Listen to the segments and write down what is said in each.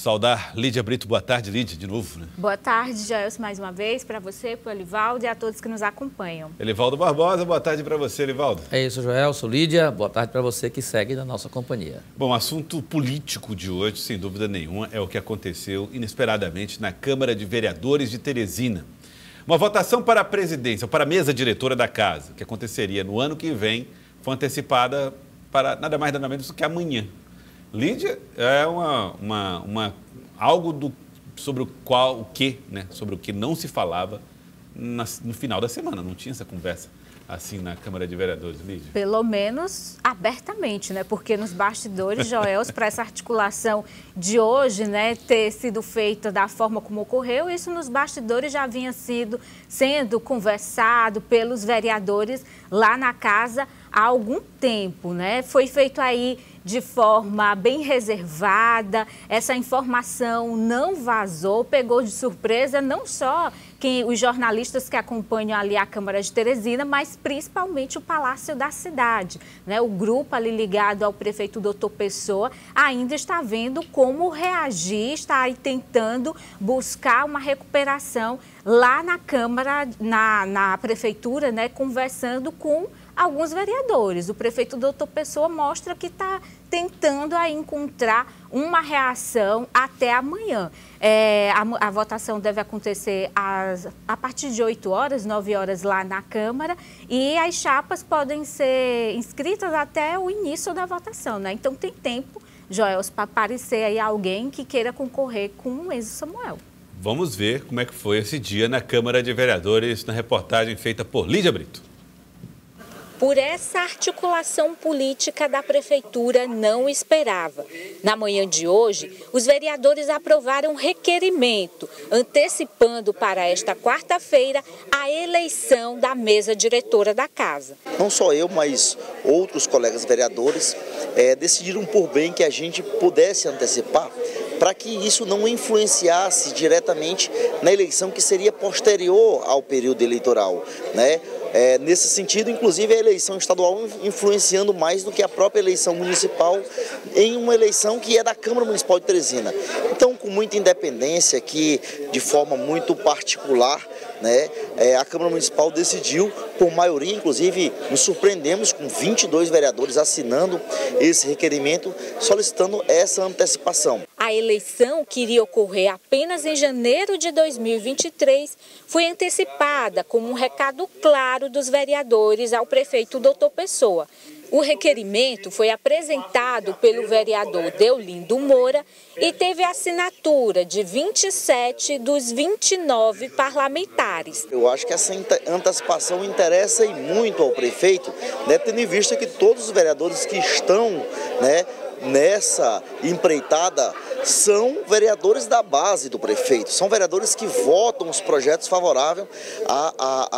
Saudar Lídia Brito. Boa tarde, Lídia, de novo. Né? Boa tarde, Jailson, mais uma vez, para você, para o Elivaldo e a todos que nos acompanham. Elivaldo Barbosa, boa tarde para você, Elivaldo. É isso, Joelson, Lídia, boa tarde para você que segue na nossa companhia. Bom, assunto político de hoje, sem dúvida nenhuma, é o que aconteceu inesperadamente na Câmara de Vereadores de Teresina. Uma votação para a presidência, para a mesa diretora da casa, que aconteceria no ano que vem, foi antecipada para nada mais nada menos do que amanhã, Lídia é uma, uma, uma, algo do, sobre o qual, o que, né, sobre o que não se falava na, no final da semana, não tinha essa conversa assim na Câmara de Vereadores, Lídia? Pelo menos abertamente, né? Porque nos bastidores, Joels, para essa articulação de hoje, né, ter sido feita da forma como ocorreu, isso nos bastidores já vinha sido sendo conversado pelos vereadores lá na casa há algum tempo, né? Foi feito aí de forma bem reservada, essa informação não vazou, pegou de surpresa não só quem, os jornalistas que acompanham ali a Câmara de Teresina, mas principalmente o Palácio da Cidade. Né? O grupo ali ligado ao prefeito doutor Pessoa ainda está vendo como reagir, está aí tentando buscar uma recuperação lá na Câmara, na, na Prefeitura, né? conversando com alguns vereadores. O prefeito doutor Pessoa mostra que está tentando aí encontrar uma reação até amanhã. É, a, a, votação deve acontecer às, a partir de 8 horas, 9 horas lá na Câmara e as chapas podem ser inscritas até o início da votação, né? Então tem tempo, Joels, para aparecer aí alguém que queira concorrer com o Enzo Samuel. Vamos ver como é que foi esse dia na Câmara de Vereadores, na reportagem feita por Lídia Brito por essa articulação política da Prefeitura não esperava. Na manhã de hoje, os vereadores aprovaram requerimento antecipando para esta quarta-feira a eleição da mesa diretora da Casa. Não só eu, mas outros colegas vereadores é, decidiram por bem que a gente pudesse antecipar para que isso não influenciasse diretamente na eleição que seria posterior ao período eleitoral, né? É, nesse sentido, inclusive, a eleição estadual influenciando mais do que a própria eleição municipal em uma eleição que é da Câmara Municipal de Teresina. Então, com muita independência, que de forma muito particular, né, é, a Câmara Municipal decidiu, por maioria, inclusive nos surpreendemos com 22 vereadores assinando esse requerimento, solicitando essa antecipação. A eleição, que iria ocorrer apenas em janeiro de 2023, foi antecipada como um recado claro dos vereadores ao prefeito Doutor Pessoa. O requerimento foi apresentado pelo vereador Deolindo Moura e teve assinatura de 27 dos 29 parlamentares. Eu acho que essa antecipação interessa e muito ao prefeito, né, tendo em vista que todos os vereadores que estão né, nessa empreitada são vereadores da base do prefeito, são vereadores que votam os projetos favoráveis a, a,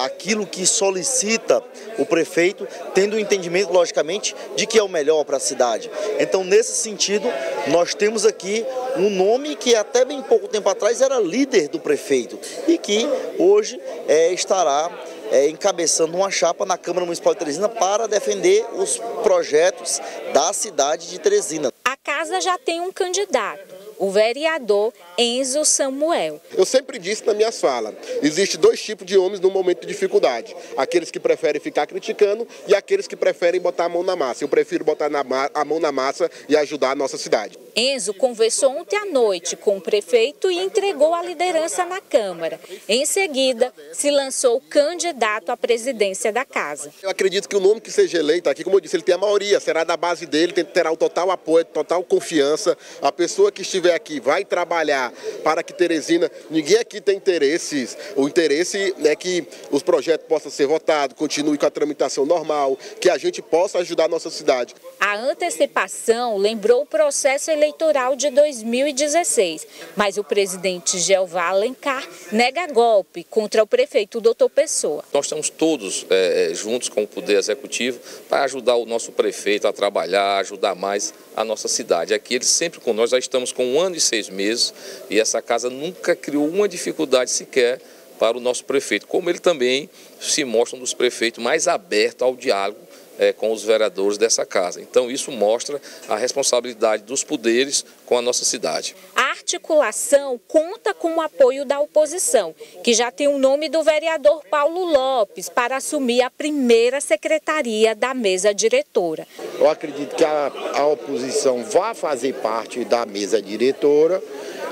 a, aquilo que solicita o prefeito, tendo o entendimento, logicamente, de que é o melhor para a cidade. Então, nesse sentido, nós temos aqui um nome que até bem pouco tempo atrás era líder do prefeito e que hoje é, estará é, encabeçando uma chapa na Câmara Municipal de Teresina para defender os projetos da cidade de Teresina. A casa já tem um candidato o vereador Enzo Samuel. Eu sempre disse na minha fala, existe dois tipos de homens no momento de dificuldade. Aqueles que preferem ficar criticando e aqueles que preferem botar a mão na massa. Eu prefiro botar a mão na massa e ajudar a nossa cidade. Enzo conversou ontem à noite com o prefeito e entregou a liderança na Câmara. Em seguida, se lançou candidato à presidência da casa. Eu acredito que o nome que seja eleito aqui, como eu disse, ele tem a maioria, será da base dele, terá o total apoio, total confiança. A pessoa que estiver aqui vai trabalhar para que Teresina, ninguém aqui tem interesses. O interesse é que os projetos possam ser votados, continue com a tramitação normal, que a gente possa ajudar a nossa cidade. A antecipação lembrou o processo eleitoral eleitoral de 2016, mas o presidente Jeová Alencar nega golpe contra o prefeito Doutor Pessoa. Nós estamos todos é, é, juntos com o Poder Executivo para ajudar o nosso prefeito a trabalhar, ajudar mais a nossa cidade. Aqui eles sempre com nós, já estamos com um ano e seis meses e essa casa nunca criou uma dificuldade sequer para o nosso prefeito, como ele também se mostra um dos prefeitos mais abertos ao diálogo é, com os vereadores dessa casa. Então, isso mostra a responsabilidade dos poderes com a nossa cidade. A articulação conta com o apoio da oposição, que já tem o nome do vereador Paulo Lopes para assumir a primeira secretaria da mesa diretora. Eu acredito que a, a oposição vai fazer parte da mesa diretora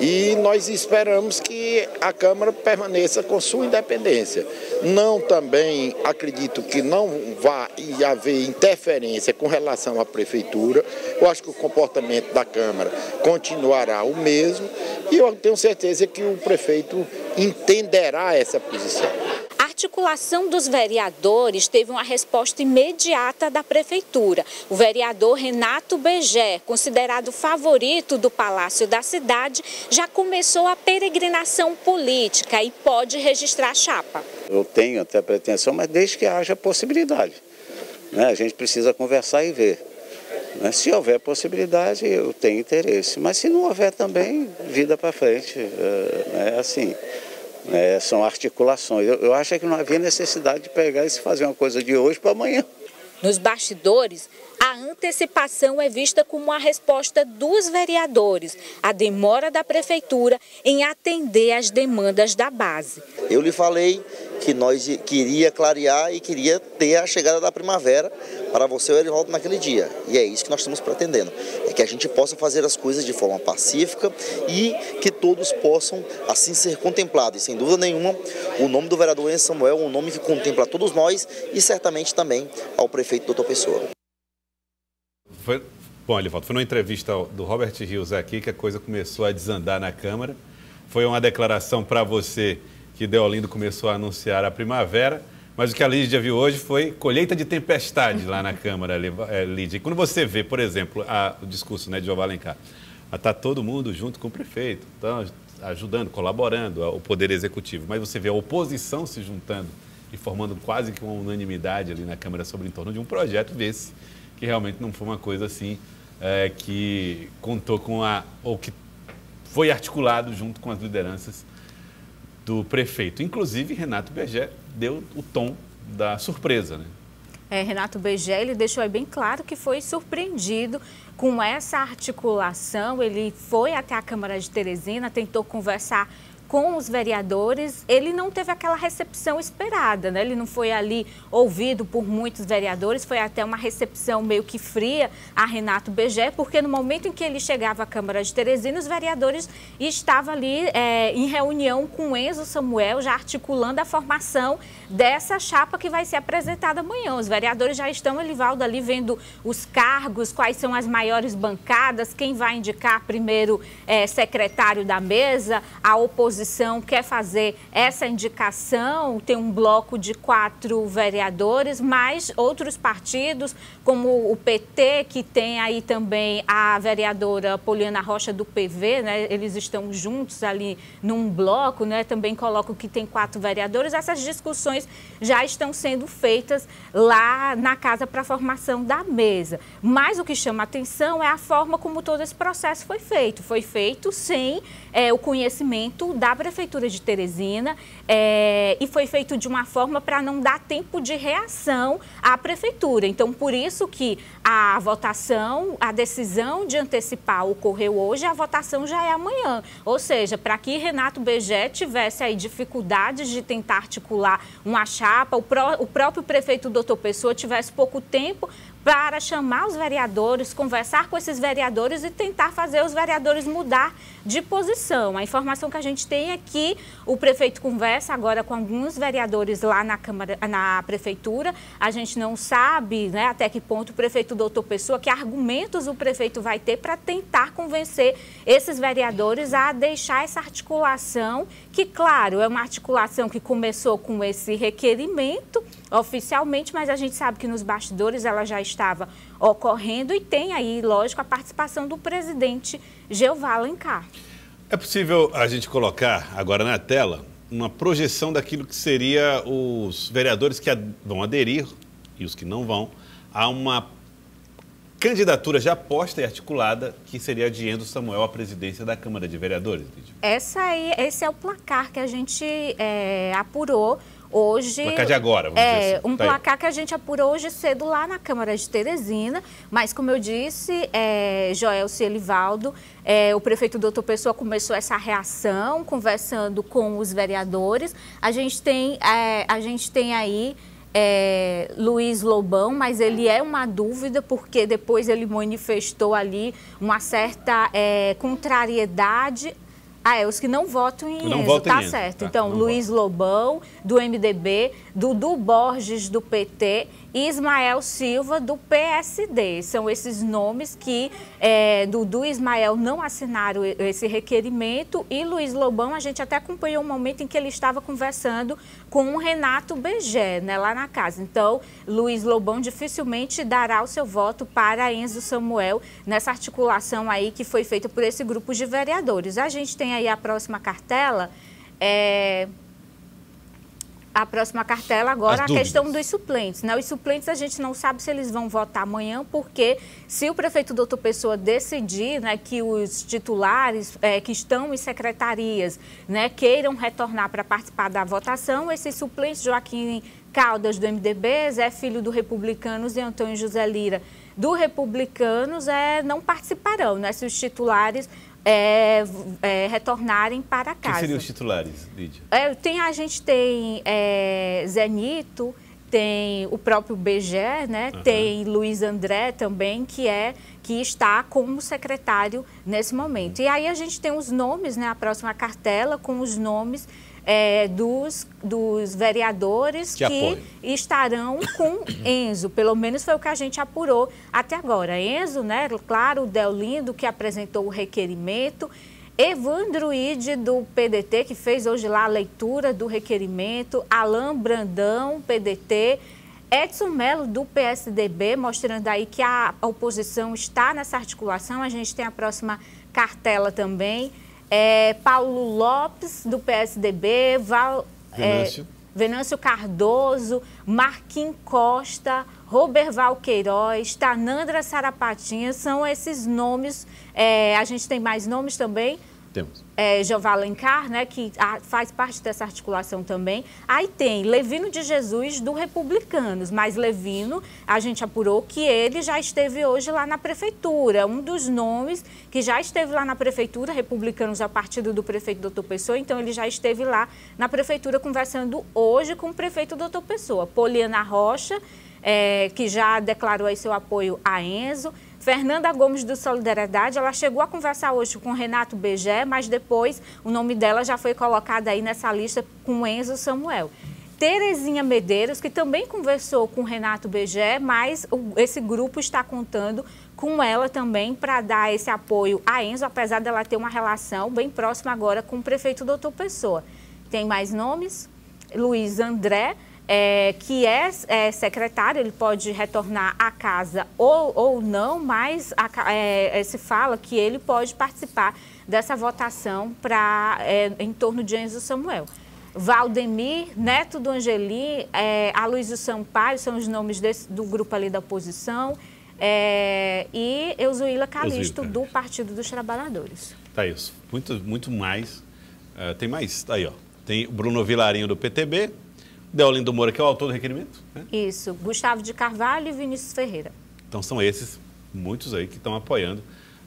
e nós esperamos que a Câmara permaneça com sua independência. Não também acredito que não vai haver interferência com relação à Prefeitura. Eu acho que o comportamento da Câmara continuará o mesmo e eu tenho certeza que o prefeito entenderá essa posição articulação dos vereadores teve uma resposta imediata da Prefeitura. O vereador Renato Begé, considerado favorito do Palácio da Cidade, já começou a peregrinação política e pode registrar a chapa. Eu tenho até pretensão, mas desde que haja possibilidade. Né? A gente precisa conversar e ver. Né? Se houver possibilidade, eu tenho interesse. Mas se não houver também, vida para frente. É, é assim. É, são articulações. Eu, eu acho que não havia necessidade de pegar e se fazer uma coisa de hoje para amanhã. Nos bastidores, a antecipação é vista como a resposta dos vereadores à demora da prefeitura em atender às demandas da base. Eu lhe falei que nós queria clarear e queria ter a chegada da primavera para você o Erivaldo naquele dia. E é isso que nós estamos pretendendo, é que a gente possa fazer as coisas de forma pacífica e que todos possam assim ser contemplados. E sem dúvida nenhuma, o nome do vereador Enzo Samuel é um nome que contempla todos nós e certamente também ao prefeito doutor Pessoa. Foi, bom, Elivaldo, foi numa entrevista do Robert Rios aqui que a coisa começou a desandar na Câmara. Foi uma declaração para você que Deolindo começou a anunciar a primavera. Mas o que a Lídia viu hoje foi colheita de tempestade lá na Câmara, é, Lídia. E quando você vê, por exemplo, a, o discurso né, de João Alencar, está todo mundo junto com o prefeito, tá ajudando, colaborando o Poder Executivo, mas você vê a oposição se juntando e formando quase que uma unanimidade ali na Câmara sobre em torno de um projeto desse, que realmente não foi uma coisa assim é, que contou com a. ou que foi articulado junto com as lideranças do prefeito. Inclusive, Renato Berger deu o tom da surpresa, né? É, Renato Begé, ele deixou bem claro que foi surpreendido com essa articulação. Ele foi até a Câmara de Teresina, tentou conversar com os vereadores, ele não teve aquela recepção esperada, né? Ele não foi ali ouvido por muitos vereadores, foi até uma recepção meio que fria a Renato Begé, porque no momento em que ele chegava à Câmara de Teresina, os vereadores estavam ali é, em reunião com Enzo Samuel, já articulando a formação dessa chapa que vai ser apresentada amanhã. Os vereadores já estão, Elivaldo, ali vendo os cargos, quais são as maiores bancadas, quem vai indicar primeiro é, secretário da mesa, a oposição oposição quer fazer essa indicação, tem um bloco de quatro vereadores, mas outros partidos, como o PT, que tem aí também a vereadora Poliana Rocha do PV, né, eles estão juntos ali num bloco, né, também colocam que tem quatro vereadores. Essas discussões já estão sendo feitas lá na casa para a formação da mesa. Mas o que chama atenção é a forma como todo esse processo foi feito. Foi feito sem é, o conhecimento da Prefeitura de Teresina é, e foi feito de uma forma para não dar tempo de reação à Prefeitura. Então, por isso que a votação, a decisão de antecipar ocorreu hoje, a votação já é amanhã. Ou seja, para que Renato Begé tivesse aí dificuldades de tentar articular uma chapa, o, pró o próprio prefeito doutor Pessoa tivesse pouco tempo para chamar os vereadores, conversar com esses vereadores e tentar fazer os vereadores mudar de posição. A informação que a gente tem é que o prefeito conversa agora com alguns vereadores lá na Câmara, na Prefeitura. A gente não sabe né, até que ponto o prefeito doutor Pessoa, que argumentos o prefeito vai ter para tentar convencer esses vereadores a deixar essa articulação, que, claro, é uma articulação que começou com esse requerimento oficialmente, mas a gente sabe que nos bastidores ela já estava ocorrendo e tem aí, lógico, a participação do presidente Jeová Alencar. É possível a gente colocar agora na tela uma projeção daquilo que seria os vereadores que vão aderir e os que não vão a uma candidatura já posta e articulada que seria de Endo Samuel à presidência da Câmara de Vereadores. Essa aí, esse é o placar que a gente é, apurou hoje. Placar de agora, vamos é, dizer assim. Um Tá aí. placar que a gente apurou hoje cedo lá na Câmara de Teresina, mas como eu disse, é, Joel Cielivaldo, é, o prefeito doutor Pessoa começou essa reação, conversando com os vereadores. A gente tem, é, a gente tem aí é, Luiz Lobão, mas ele é uma dúvida, porque depois ele manifestou ali uma certa é, contrariedade. Ah, é, os que não votam em Não Enzo, votam em tá Enzo, certo. tá, então, Luiz Lobão, do MDB, Dudu Borges, do PT e Ismael Silva, do PSD. São esses nomes que é, Dudu e Ismael não assinaram esse requerimento e Luiz Lobão, a gente até acompanhou um momento em que ele estava conversando com o Renato Begé, né, lá na casa. Então, Luiz Lobão dificilmente dará o seu voto para Enzo Samuel nessa articulação aí que foi feita por esse grupo de vereadores. A gente tem aí a próxima cartela. É, a próxima cartela agora As a questão dos suplentes. Né? Os suplentes a gente não sabe se eles vão votar amanhã, porque se o prefeito doutor Pessoa decidir né, que os titulares eh, que estão em secretarias né, queiram retornar para participar da votação, esses suplentes, Joaquim Caldas, do MDB, Zé Filho, do Republicanos e Antônio José Lira, do Republicanos, é, não participarão, né, se os titulares v- eh, retornarem para Quem casa. seriam os titulares, Lídia? É, tem, a gente tem é, Zenito, tem o próprio BGE, né? tem Luiz André também, que é que está como secretário nesse momento. E aí a gente tem os nomes, né? a próxima cartela com os nomes é, dos, dos vereadores Que estarão com Enzo. Pelo menos foi o que a gente apurou até agora. Enzo, né? Claro, o Deolindo que apresentou o requerimento. Evandro Ide, do PDT, que fez hoje lá a leitura do requerimento. Alain Brandão, PDT. Edson Melo, do PSDB, mostrando aí que a oposição está nessa articulação. A gente tem a próxima cartela também. É, Paulo Lopes, do PSDB. Val, é, Venâncio. Venâncio Cardoso, Marquim Costa, Robert Valqueiroz, Tanandra Sarapatinha, são esses nomes. É, a gente tem mais nomes também. Temos. É, Jeová Alencar, né, que ah, faz parte dessa articulação também. Aí tem Levino de Jesus, do Republicanos, mas Levino, a gente apurou que ele já esteve hoje lá na prefeitura. Um dos nomes que já esteve lá na prefeitura, Republicanos é o partido do prefeito Doutor Pessoa, então ele já esteve lá na prefeitura conversando hoje com o prefeito Doutor Pessoa. Poliana Rocha, é, que já declarou aí seu apoio a Enzo. Fernanda Gomes do Solidariedade, ela chegou a conversar hoje com Renato Begé, mas depois o nome dela já foi colocado aí nessa lista com Enzo Samuel. Terezinha Medeiros, que também conversou com Renato Begé, mas esse grupo está contando com ela também para dar esse apoio a Enzo, apesar dela ter uma relação bem próxima agora com o prefeito Doutor Pessoa. Tem mais nomes? Luiz André, é, que é, é secretário, ele pode retornar à casa ou, ou não, mas a é, é, se fala que ele pode participar dessa votação pra, é, em torno de Enzo Samuel. Valdemir, neto do Angeli, é, Aloysio Sampaio, são os nomes desse- do grupo ali da oposição, é, e Eusuíla Calixto, do. Partido dos Trabalhadores. Tá isso. Muito, muito mais. Eh, tem mais? Tá aí, ó. Tem o Bruno Vilarinho do PTB, Deolindo Moura, que é o autor do requerimento. né? Isso, Gustavo de Carvalho e Vinícius Ferreira. Então são esses, muitos aí que estão apoiando